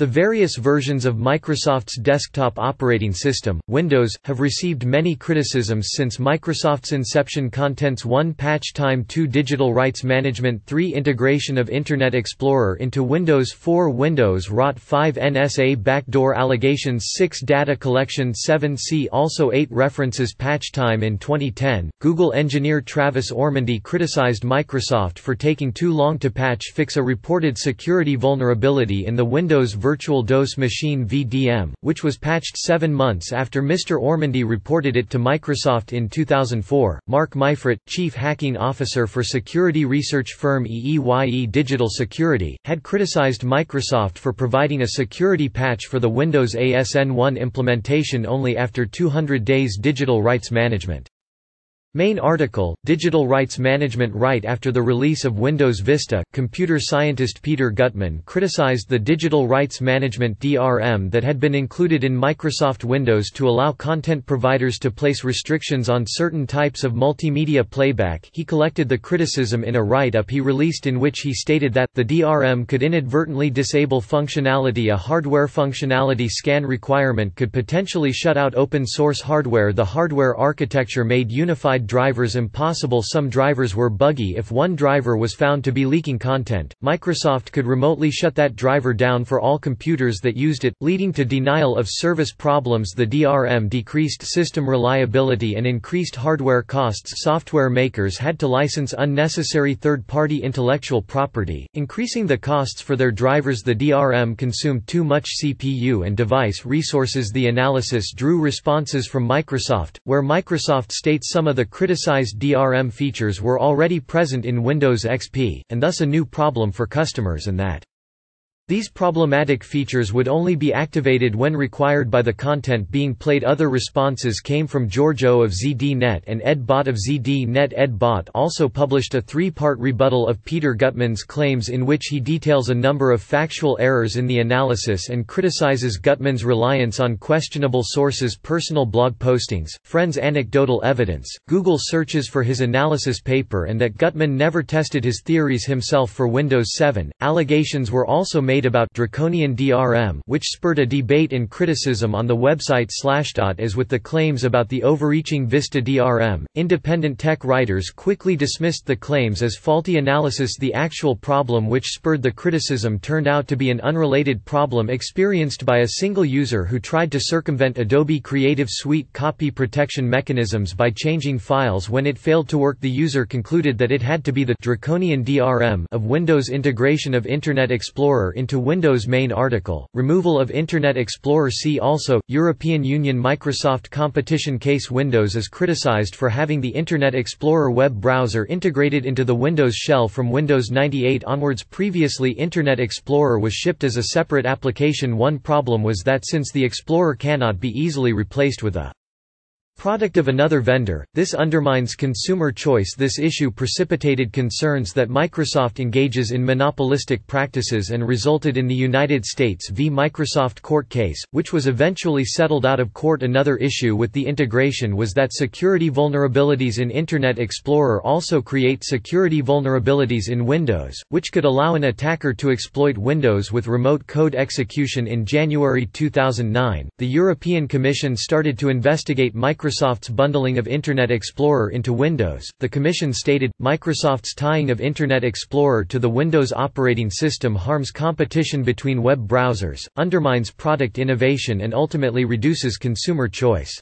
The various versions of Microsoft's desktop operating system, Windows, have received many criticisms since Microsoft's inception. Contents 1 Patch Time 2 Digital Rights Management 3 Integration of Internet Explorer into Windows 4 Windows ROT 5 NSA Backdoor Allegations 6 Data Collection 7 See also 8 References Patch Time in 2010, Google engineer Travis Ormandy criticized Microsoft for taking too long to patch fix a reported security vulnerability in the Windows version Virtual DOS Machine VDM, which was patched seven months after Mr. Ormandy reported it to Microsoft in 2004. Marc Maiffret, Chief Hacking Officer for security research firm EEYE Digital Security, had criticized Microsoft for providing a security patch for the Windows ASN1 implementation only after 200 days digital rights management. Main article, Digital Rights Management Right after the release of Windows Vista, computer scientist Peter Gutmann criticized the Digital Rights Management DRM that had been included in Microsoft Windows to allow content providers to place restrictions on certain types of multimedia playback. He collected the criticism in a write-up he released in which he stated that, the DRM could inadvertently disable functionality a hardware functionality scan requirement could potentially shut out open-source hardware. The hardware architecture made unified drivers impossible some drivers were buggy if one driver was found to be leaking content, Microsoft could remotely shut that driver down for all computers that used it, leading to denial of service problems. The DRM decreased system reliability and increased hardware costs. Software makers had to license unnecessary third-party intellectual property, increasing the costs for their drivers. The DRM consumed too much CPU and device resources. The analysis drew responses from Microsoft, where Microsoft states some of the criticized DRM features were already present in Windows XP, and thus a new problem for customers and that these problematic features would only be activated when required by the content being played Other responses came from George Ou of ZDNet and Ed Bott of ZDNet Ed Bott also published a three-part rebuttal of Peter Gutmann's claims in which he details a number of factual errors in the analysis and criticizes Gutmann's reliance on questionable sources personal blog postings, friends anecdotal evidence, Google searches for his analysis paper and that Gutmann never tested his theories himself for Windows 7. Allegations were also made about draconian DRM which spurred a debate and criticism on the website Slashdot as with the claims about the overreaching Vista DRM. Independent tech writers quickly dismissed the claims as faulty analysis the actual problem which spurred the criticism turned out to be an unrelated problem experienced by a single user who tried to circumvent Adobe Creative Suite copy protection mechanisms by changing files when it failed to work the user concluded that it had to be the draconian DRM of Windows integration of Internet Explorer into to Windows main article, removal of Internet Explorer See also, European Union Microsoft competition case Windows is criticized for having the Internet Explorer web browser integrated into the Windows shell from Windows 98 onwards. Previously Internet Explorer was shipped as a separate application. One problem was that since the Explorer cannot be easily replaced with a Product of another vendor, this undermines consumer choice. This issue precipitated concerns that Microsoft engages in monopolistic practices and resulted in the United States v. Microsoft court case, which was eventually settled out of court. Another issue with the integration was that security vulnerabilities in Internet Explorer also create security vulnerabilities in Windows, which could allow an attacker to exploit Windows with remote code execution. In January 2009, the European Commission started to investigate Microsoft Microsoft's bundling of Internet Explorer into Windows, the Commission stated, Microsoft's tying of Internet Explorer to the Windows operating system harms competition between web browsers, undermines product innovation and ultimately reduces consumer choice.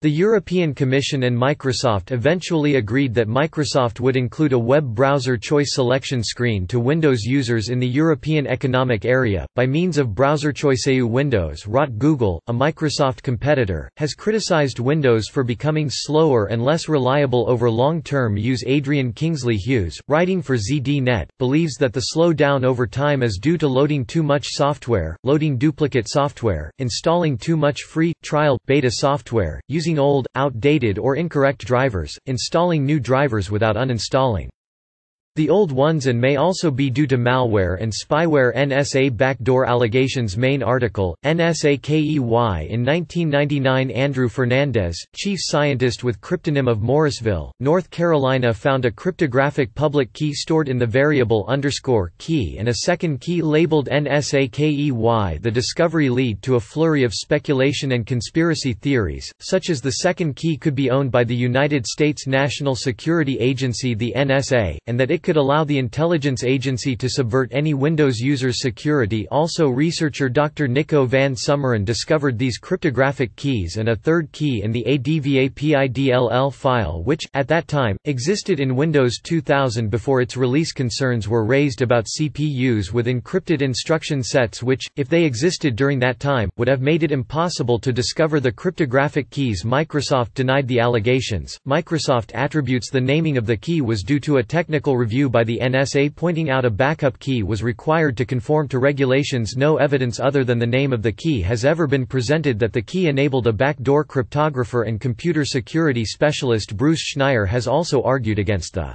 The European Commission and Microsoft eventually agreed that Microsoft would include a web browser choice selection screen to Windows users in the European Economic Area, by means of Browser Choice EU Windows ROT Google, a Microsoft competitor, has criticized Windows for becoming slower and less reliable over long-term use. Adrian Kingsley Hughes, writing for ZDNet, believes that the slowdown over time is due to loading too much software, loading duplicate software, installing too much free, trial, beta software, using using old, outdated or incorrect drivers, installing new drivers without uninstalling. The old ones and may also be due to malware and spyware. NSA backdoor allegations Main article, NSA KEY In 1999 Andrew Fernandez, chief scientist with cryptonym of Morrisville, North Carolina found a cryptographic public key stored in the variable underscore key and a second key labeled NSA KEY The discovery lead to a flurry of speculation and conspiracy theories, such as the second key could be owned by the United States National Security Agency the NSA, and that it could allow the intelligence agency to subvert any Windows user's security also researcher Dr. Nico van Someren discovered these cryptographic keys and a third key in the ADVAPIDLL file which, at that time, existed in Windows 2000 before its release concerns were raised about CPUs with encrypted instruction sets which, if they existed during that time, would have made it impossible to discover the cryptographic keys Microsoft denied the allegations. Microsoft attributes the naming of the key was due to a technical review by the NSA pointing out a backup key was required to conform to regulations. No evidence other than the name of the key has ever been presented that the key enabled a backdoor cryptographer and computer security specialist Bruce Schneier has also argued against the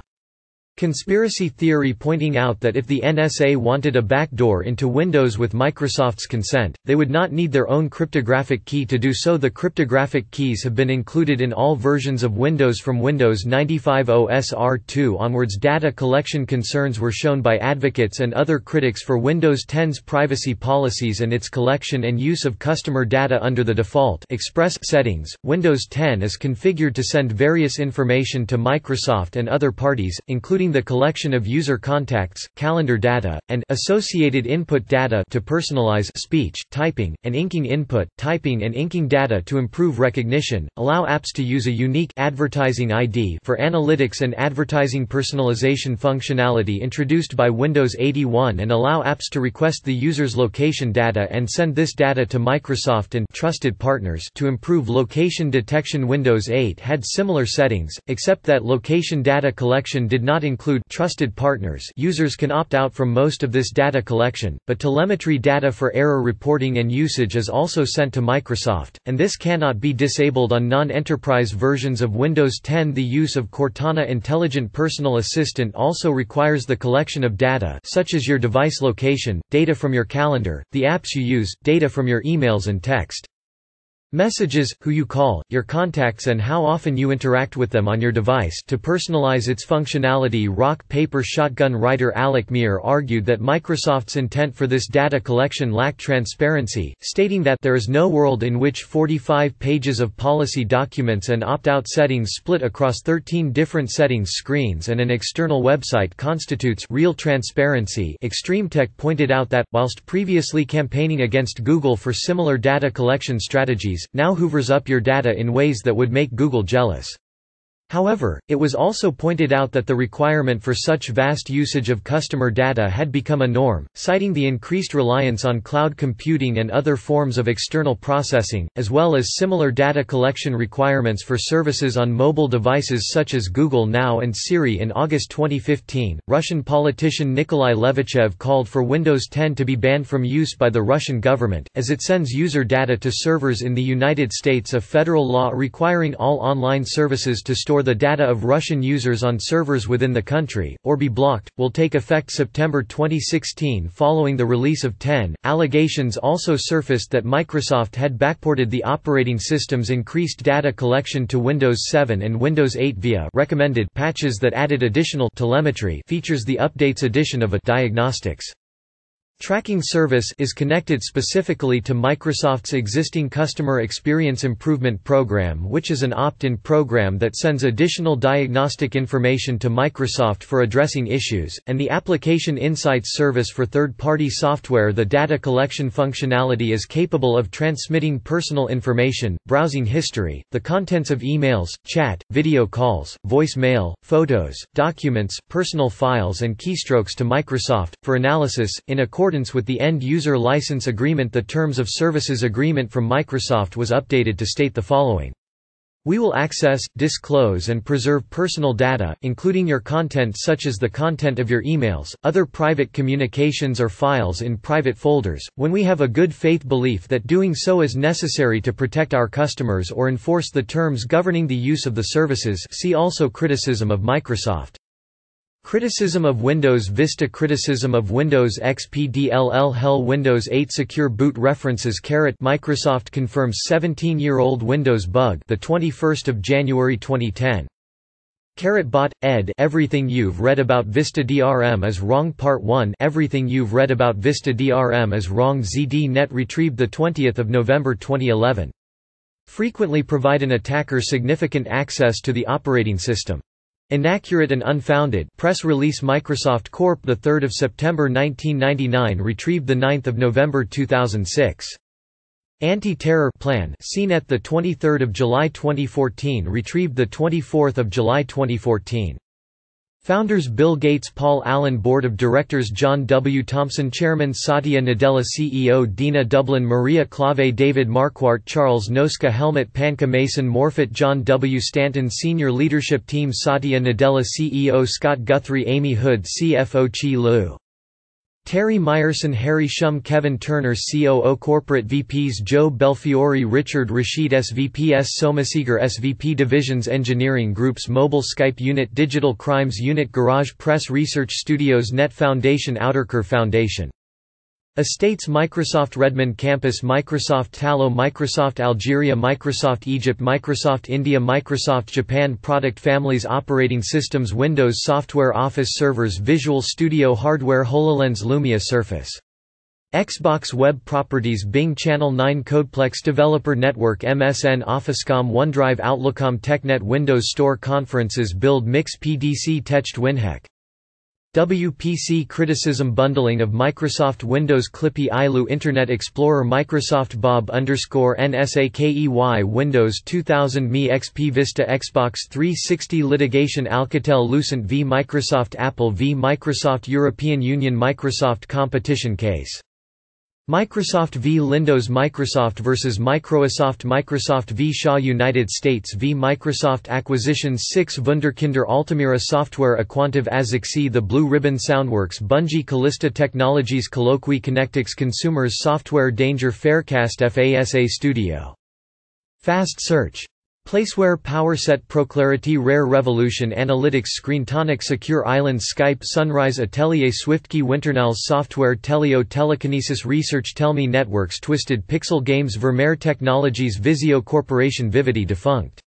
Conspiracy theory pointing out that if the NSA wanted a backdoor into Windows with Microsoft's consent, they would not need their own cryptographic key to do so The cryptographic keys have been included in all versions of Windows from Windows 95 OS R2 onwards Data collection concerns were shown by advocates and other critics for Windows 10's privacy policies and its collection and use of customer data under the default Express settings. Windows 10 is configured to send various information to Microsoft and other parties, including including the collection of user contacts, calendar data, and associated input data to personalize speech, typing, and inking input, typing and inking data to improve recognition, allow apps to use a unique advertising ID for analytics and advertising personalization functionality introduced by Windows 81 and allow apps to request the user's location data and send this data to Microsoft and trusted partners to improve location detection. Windows 8 had similar settings, except that location data collection did not include include trusted partners users can opt out from most of this data collection, but telemetry data for error reporting and usage is also sent to Microsoft, and this cannot be disabled on non-enterprise versions of Windows 10 The use of Cortana Intelligent Personal Assistant also requires the collection of data such as your device location, data from your calendar, the apps you use, data from your emails and text. Messages, who you call, your contacts and how often you interact with them on your device. To personalize its functionality Rock Paper Shotgun writer Alec Meer argued that Microsoft's intent for this data collection lacked transparency, stating that there is no world in which 45 pages of policy documents and opt-out settings split across 13 different settings screens and an external website constitutes real transparency. ExtremeTech pointed out that, whilst previously campaigning against Google for similar data collection strategies, now hoovers up your data in ways that would make Google jealous. However, it was also pointed out that the requirement for such vast usage of customer data had become a norm, citing the increased reliance on cloud computing and other forms of external processing, as well as similar data collection requirements for services on mobile devices such as Google Now and Siri. In August 2015, Russian politician Nikolai Levichev called for Windows 10 to be banned from use by the Russian government, as it sends user data to servers in the United States. A federal law requiring all online services to store store the data of Russian users on servers within the country, or be blocked, will take effect September 2016 following the release of 10. Allegations also surfaced that Microsoft had backported the operating system's increased data collection to Windows 7 and Windows 8 via recommended patches that added additional telemetry features the updates addition of a diagnostics Tracking Service is connected specifically to Microsoft's existing Customer Experience Improvement Program which is an opt-in program that sends additional diagnostic information to Microsoft for addressing issues, and the Application Insights Service for third-party software. The data collection functionality is capable of transmitting personal information, browsing history, the contents of emails, chat, video calls, voicemail, photos, documents, personal files and keystrokes to Microsoft, for analysis, in accordance accordance with the End-User License Agreement the Terms of Services Agreement from Microsoft was updated to state the following. We will access, disclose and preserve personal data, including your content such as the content of your emails, other private communications or files in private folders, when we have a good faith belief that doing so is necessary to protect our customers or enforce the terms governing the use of the services see also criticism of Microsoft. Criticism of Windows Vista Criticism of Windows XP DLL Hell Windows 8 Secure Boot References Caret Microsoft confirms 17-year-old Windows bug the 21st of January 2010 Caret Bott ed Everything you've read about Vista DRM is wrong Part 1 Everything you've read about Vista DRM is wrong ZDNet retrieved the 20th of November 2011 Frequently provide an attacker significant access to the operating system. Inaccurate and unfounded press release Microsoft Corp. 3 September 1999 retrieved 9 November 2006 Anti-terror plan seen at the 23rd of July 2014 retrieved the 24th of July 2014 Founders Bill Gates Paul Allen Board of Directors John W. Thompson Chairman Satya Nadella CEO Dina Dublon Maria Klawe David Marquardt Charles Noski Helmut Panke Mason Morfitt John W. Stanton Senior Leadership Team Satya Nadella CEO Scott Guthrie Amy Hood CFO Qi Lu Terry Myerson Harry Shum Kevin Turner COO Corporate VPs Joe Belfiore Richard Rashid SVP S Somasegar SVP Divisions Engineering Groups Mobile Skype Unit Digital Crimes Unit Garage Press Research Studios Net Foundation Outercurve Foundation Estates Microsoft Redmond Campus Microsoft Talo Microsoft Algeria Microsoft Egypt Microsoft India Microsoft Japan Product Families Operating Systems Windows Software Office Servers Visual Studio Hardware HoloLens Lumia Surface Xbox Web Properties Bing Channel 9 Codeplex Developer Network MSN Officecom OneDrive Outlookcom TechNet Windows Store Conferences Build Mix PDC Techt WinHEC WPC criticism bundling of Microsoft Windows Clippy iLoo Internet Explorer Microsoft Bob underscore NSAKEY Windows 2000 Me XP Vista Xbox 360 litigation Alcatel Lucent v Microsoft Apple v Microsoft European Union Microsoft competition case Microsoft v Lindows Microsoft vs Microsoft Microsoft v Shaw United States v Microsoft Acquisitions 6 Wunderkinder Altamira Software Aquantive Azyxxi The Blue Ribbon Soundworks Bungie Calista Technologies Colloquy Connectix Consumers Software Danger Faircast FASA Studio. Fast Search Placeware PowerSet ProClarity Rare Revolution Analytics Screentonic Secure Island Skype Sunrise Atelier SwiftKey Winternals Software Teleo Telekinesis Research Tellme Networks Twisted Pixel Games Vermeer Technologies Visio Corporation Vivaty Defunct.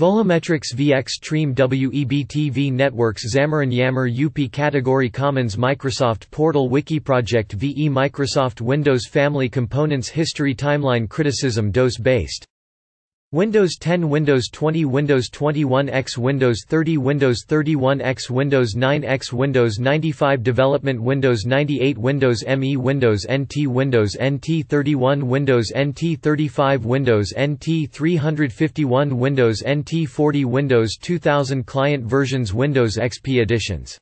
Volumetrics VX Stream WEBTV Networks Xamarin Yammer UP Category Commons Microsoft Portal Wiki Project VE Microsoft Windows Family Components History Timeline Criticism DOS-based Windows 10 Windows 20 Windows 21X Windows 30 Windows 31X Windows 9X Windows 95 Development Windows 98 Windows ME Windows NT Windows NT 31 Windows NT 35 Windows NT 351 Windows NT 40 Windows 2000 Client versions Windows XP editions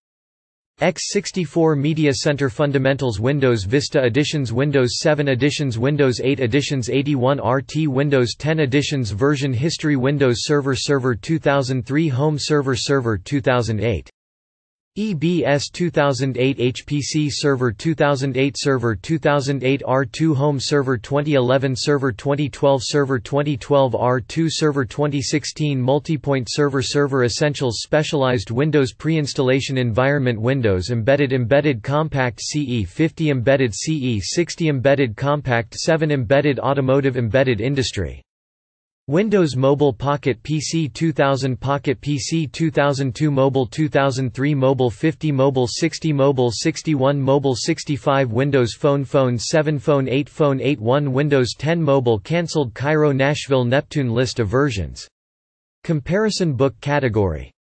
x64 Media Center Fundamentals Windows Vista Editions Windows 7 Editions Windows 8 Editions 81 RT Windows 10 Editions Version History Windows Server Server 2003 Home Server Server 2008 EBS 2008 HPC Server 2008 Server 2008 R2 Home Server 2011 Server 2012 Server 2012 R2 Server 2016 Multipoint Server Server Essentials Specialized Windows Pre-installation Environment Windows Embedded Embedded Compact CE50 Embedded CE60 Embedded Compact 7 Embedded Automotive Embedded Industry Windows Mobile Pocket PC 2000 Pocket PC 2002 Mobile 2003 Mobile 50 Mobile 60 Mobile 61 Mobile 65 Windows Phone Phone 7 Phone 8 Phone 81 Windows 10 Mobile Cancelled Cairo Nashville Neptune List of versions. Comparison book category